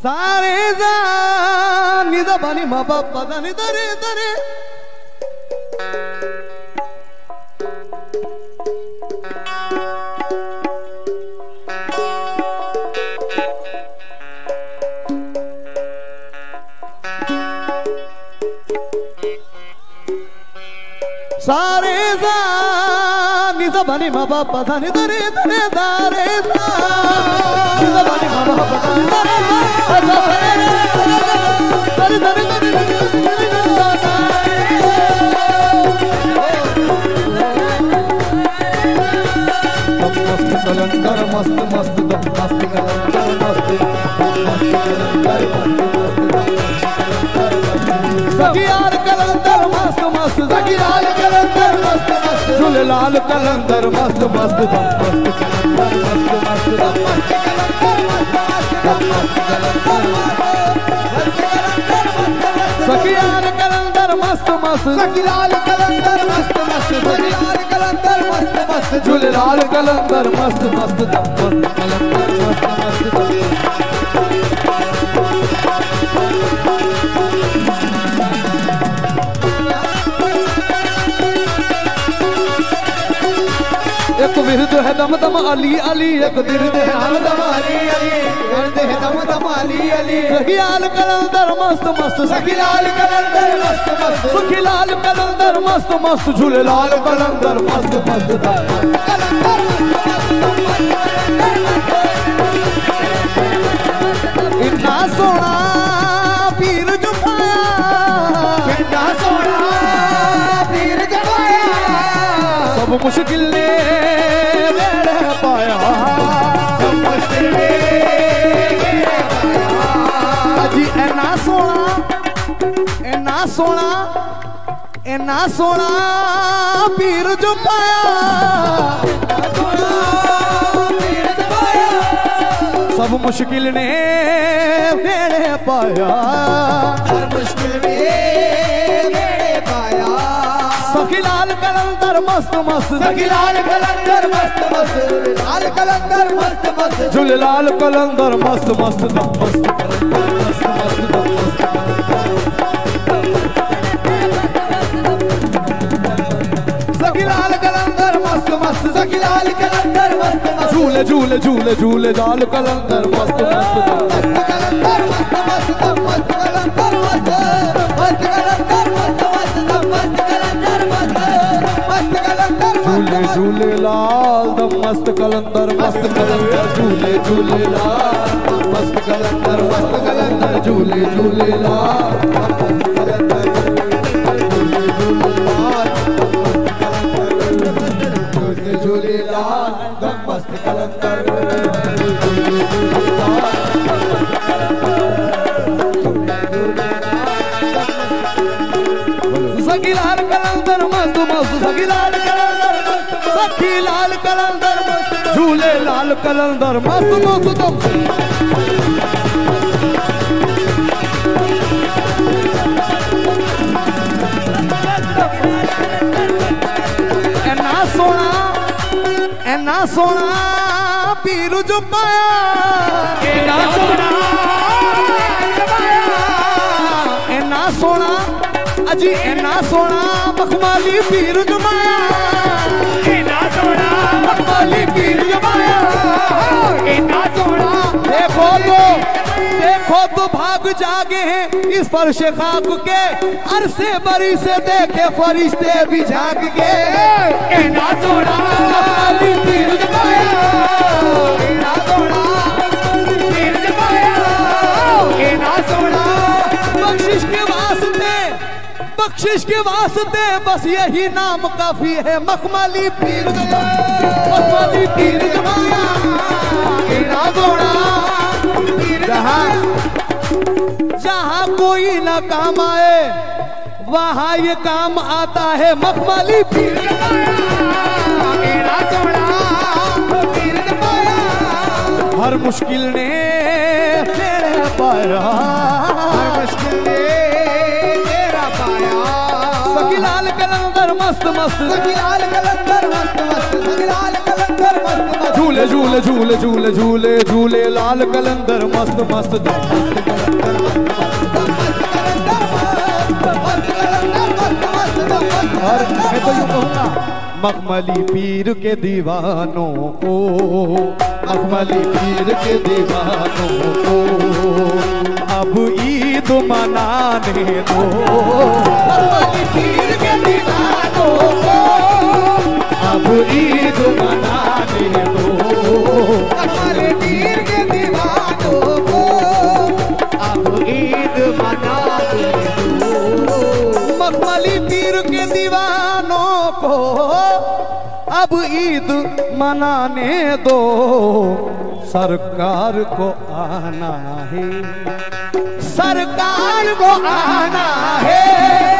सारे जा निदा बनी मा पापा दा नि दरे दरे सारे जा निदा बनी मा पापा दा नि दरे दरे दारे मस्त मस्त दम मस्त कलंदर मस्त मस्त कलंदर सखियार कलंदर मस्त मस्त सखियार कलंदर मस्त मस्त झूलेलाल कलंदर मस्त मस्त दम मस्त कलंदर मस्त मस्त दम मस्त कलंदर मस्त मस्त दम मस्त कलंदर सखियार मस्त मस्त। सखीलाल कलंदर मस्त मस्त। सखीलाल कलंदर मस्त मस्त। झूलेलाल कलंदर मस्त मस्त। दम मस्त कलंदर मस्त। मस्त एक विरद है दम दम अली अली एक दिर्द है दम दम अली अली। करते हैं दम मस्त मस्ती लाल कलंदर मस्त मस्त मस्त। झूलेलाल सब मुश्किल इना सोना इना सोना पीर जुफाया सोना पीर जमाया सब मुश्किल ने वेड़ पाया हर मुश्किल में मेरे पाया सखीलाल कलंदर मस्त मस्त सखीलाल कलंदर मस्त मस्त लाल कलंदर मस्त मस्त झूलेलाल कलंदर मस्त मस्त दम मस्त कलंदर मस्त झूले झूले झूले झूले, लाल कलंदर, मस्त झूले झूले, लाल, दम, मस्त कलंदर मस्त कलंदर, झूले झूले, लाल, मस्त कलंदर मस्त कलंदर, झूले झूले, लाल। लाल कलंदर मस्त मस्त दम एना सोना एना सोना पीर जो पाया एना सोना एना सोना अजी एना सोना मखमाली पीर जमाया एना सोना सोना देखो तो देखो तो भाग जागे हैं इस फर्श खाक के। अरसे बरी से देखे फरिश्ते भी झाग के एना सोना बख्शिश के वास्ते, बस यही नाम काफ़ी है। मखमली पीर मखमली पीर सोना जहाँ कोई ना काम आए, वहाँ ये काम आता है। मखमली पीर हर मुश्किल ने पाया मस्त मस्त। सखीलाल कलंदर मस्त मस्त। सखीलाल कलंदर मस्त मस्त। झूले झूले झूले झूले झूले झूले लाल कलंदर मस्त मस्त। दम मस्त कलंदर और मैं तो यूँ कहूँगा मखमली पीर के दीवानों को मखमली पीर के दीवानों को अब ईद मनाने दो। मखमली पीर के दीवानों को अब ईद मनाने दो अब ईद मनाने दो मखमली के दीवानों को अब ईद मनाने दो। सरकार को आना है। सरकार को आना है।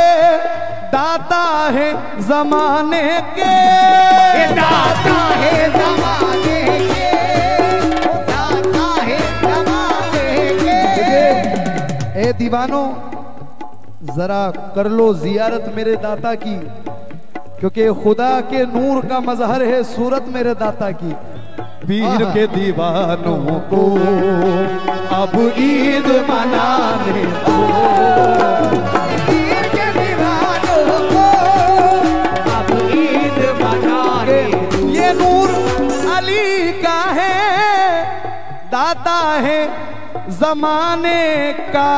दाता है जमाने के। दाता है जमाने के। दाता है जमाने के। ए दीवानो जरा कर लो जियारत मेरे दाता की क्योंकि खुदा के नूर का मजहर है सूरत मेरे दाता की। पीर के दीवानों को अब ईद मनाने दो। जमाने का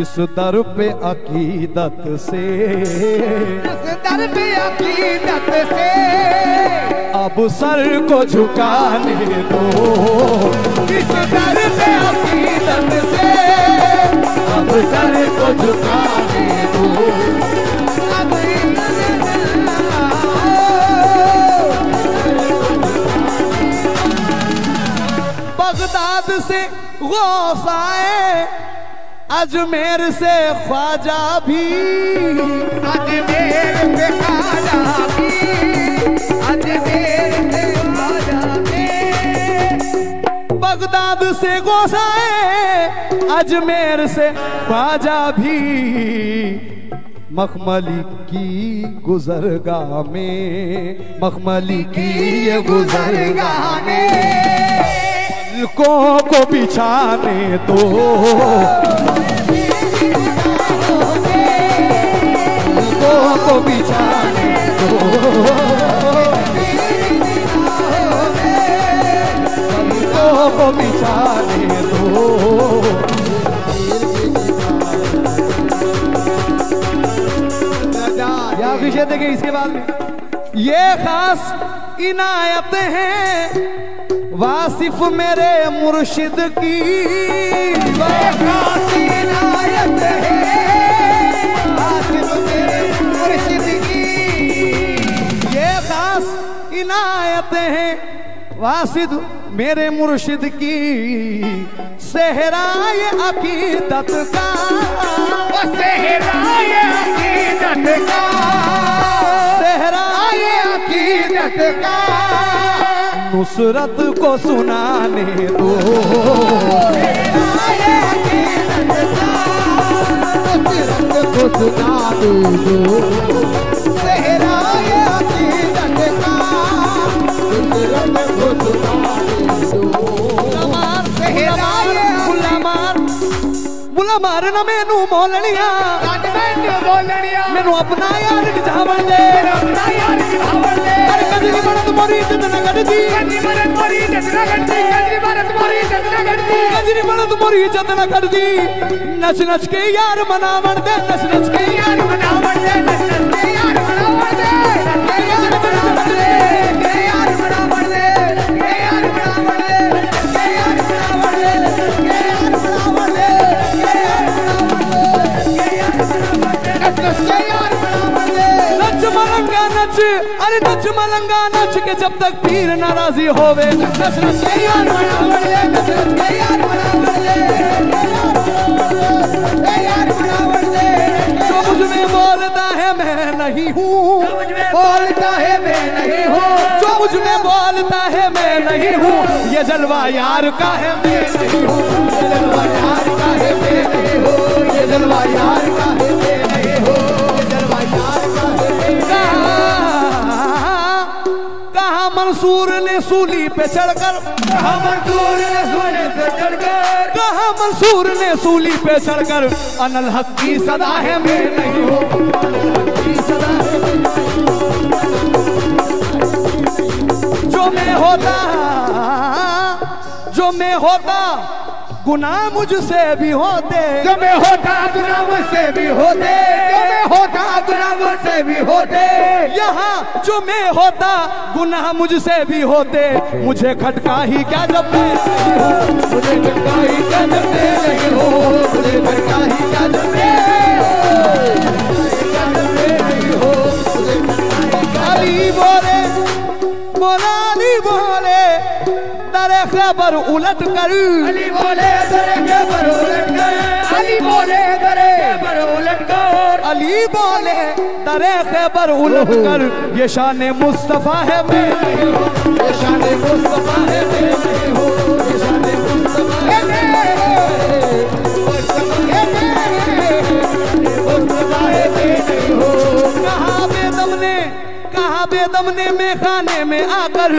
इस दर पे अकीदत से। इस दर पे अकीदत से। अब सर को झुकाने दो। इस दर पे अकीदत से। अब सर को झुकाने दो। बगदाद से गौस आए अजमेर से ख्वाजा भी। अजमेर से खाजा भी। अजमेर से खाजा भी। बगदाद से गौस आए अजमेर से ख्वाजा भी। मखमली की गुजरगाह में। मखमली की ये गुजरगाह में। पलकों को बिछाने दो। पलकों को बिछाने दो। पलकों को बिछाने दो। या विषय देखें इसके बाद में। ये खास इनायत है। वासिफ मेरे मुर्शिद की। खास इनायत है। आसिफ तेरे मुर्शिद की। ये खास इनायत है वासिद मेरे मुर्शिद की। सहराए अकीदत का। सहराए अकीदत का। सहराए अकीदत का। नुसरत को सुनाने दो। नुसरत को सुना दो। ਮਾਰਨਾ ਮੈਨੂੰ ਮੋਲਣੀਆਂ। ਰੱਜ ਮੈਨੂੰ ਬੋਲਣੀਆਂ। ਮੈਨੂੰ ਆਪਣਾ ਯਾਰ ਗਜਾਵਣ ਦੇ। ਆਪਣਾ ਯਾਰ ਗਜਾਵਣ ਦੇ। ਨਾ ਕਰਦੀ ਕਦੀ ਮਰਨ ਮੋਰੀ ਇੱਜ਼ਤ ਨਾ ਕਰਦੀ ਕਦੀ ਮਰਨ ਮੋਰੀ ਇੱਜ਼ਤ ਨਾ ਕਰਦੀ ਨਸ ਨਸ ਕੇ ਯਾਰ ਮਨਾਵਣ ਦੇ ਨਸ ਨਸ ਕੇ ਯਾਰ ਮਨਾਵਣ ਦੇ अरे नच मलंगा नच के जब तक पीर नाराजी होवे नच नच के यार बड़ा बढ़ ले नच नच के यार बड़ा बढ़ ए यार बड़ा बढ़ जो मुझमें बोलता है मैं नहीं हूँ। बोलता है मैं नहीं हूँ। जो मुझमें बोलता है मैं नहीं हूँ। ये जलवा यार का है मैं नहीं हूँ। ये जलवा यार का है मैं नहीं हूँ। ये जलवा यार का है। मंसूर ने सूली पे चढ़कर कहा मंसूर ने सूली पे चढ़कर कहा मंसूर ने सूली पे चढ़कर अनल हक की सदा है मैं नहीं हूँ सदा है। जो मैं होता जो मैं होता गुनाह मुझसे भी होते। जो मैं होता गुनाह मुझसे भी होते। जो मैं होता गुनाह मुझसे भी होते। यहाँ जो मैं होता गुनाह मुझसे भी होते। मुझे खटका ही क्या जब मैं मुझे खटका ही क्या जब उलट कर। अली बोले दरे के पर उलट कर अली बोले दरे के पर उलट कर अली बोले दरे पर उलट कर ये शान मुस्तफ़ा है मैं नहीं हूँ ये शान मुस्तफ़ा है मैं नहीं हूँ आकर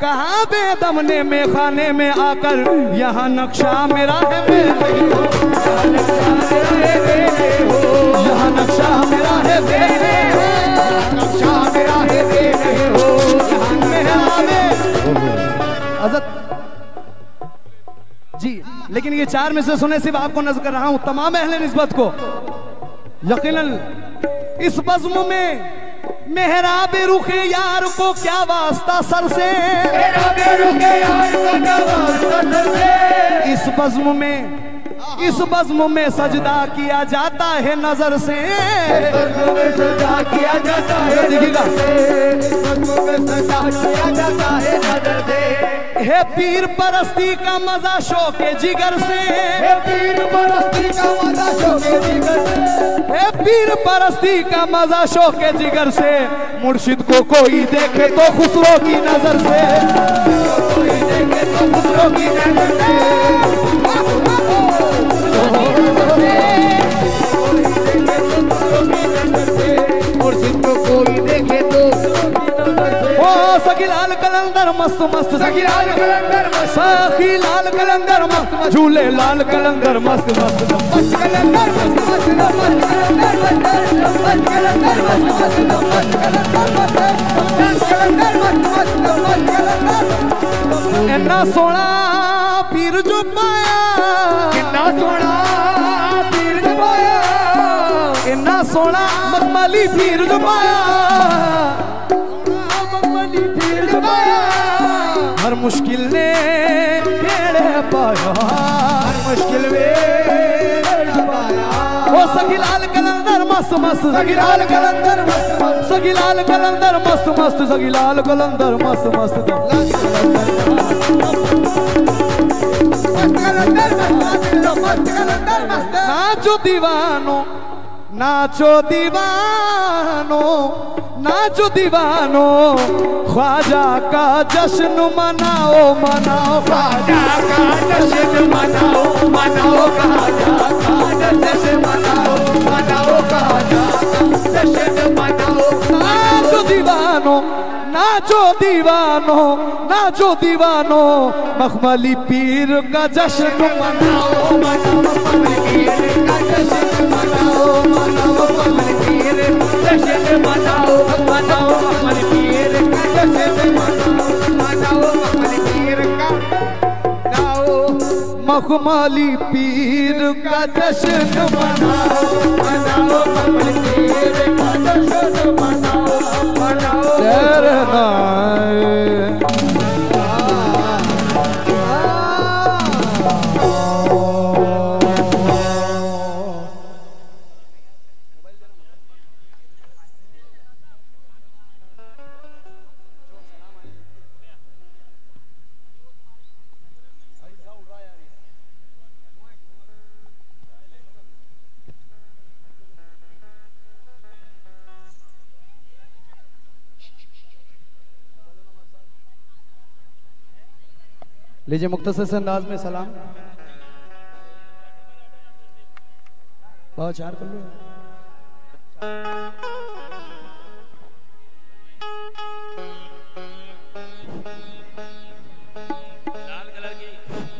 कहा बेदम ने मैं खाने में आकर यहाँ नक्शा मेरा है यहाँ नक्शा मेरा है जी, लेकिन ये चार में से सुने सिर्फ़ आपको नज़र कर रहा हूँ, तमाम अहले निस्बत को। यकीनन इस बज्म में मेहराब रुखे यार को क्या वास्ता सर से? मेरा बेरू के यार का क्या वास्ता सर से? इस बज्म में इस बज्म में सजदा किया जाता है नज़र से। बज़्म में सजा किया जाता है देखिएगा। है पीर परस्ती का मज़ा शोके जिगर से। हे पीर परस्ती का मज़ा शोके जिगर से। है पीर परस्ती का मज़ा शोके जिगर से। मुर्शिद को कोई देखे तो खुसरो की नज़र से। कोई देखे तो खुसरो की नज़र से। ओ सखीलाल कलंदर मस्त मस्त सखीलाल कलंदर मस्त सखीलाल कलंदर मस्त झूले लाल कलंदर मस्त मस्त मस्त। कलंदर मस्त मस्त मस्त। कलंदर मस्त कलंदर मस्त मस्त मस्त। कलंदर मस्त कलंदर मस्त मस्त मस्त। कलंदर इन्ना सोना पीर जो पाया। कितना सोना पीर दबाया इन्ना सोना मखमली पीर जो पाया। मगमली मुश्किल ने खेड़े पाया हर मुश्किल दबाया ओ सखीलाल कलंदर मस्त मस्त सखीलाल कलंदर मस्त मस्त सखीलाल कलंदर मस्त मस्त सखीलाल कलंदर मस्त मस्त मस्त कलंदर मस्त मस्त कलंदर मस्त नाचो दीवानो नाचो दीवानो नाचो दीवानो, ख्वाजा का जश्न मनाओ मनाओ, ख्वाजा का जश्न मनाओ मनाओ नाचो दीवानो नाचो दीवानो नाचो दीवानो, मखमली पीर का जश्न मनाओ मनाओ मखमली पीर का जश्न मनाओ मनाओ पीर का जश्न मनाओ मनाओ लीजिए मुख्तर से अंदाज में सलाम। बहुत चार कर लो लाल कलर की।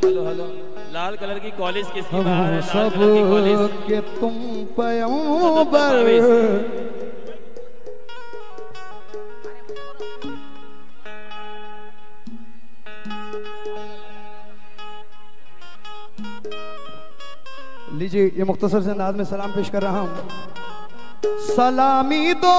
Hello hello. लाल कलर की कॉलेज किसकी बाहर सब की कॉलेज। के तुम लीजिए ये मुख्तसर से अंदाज में सलाम पेश कर रहा हूँ। सलामी दो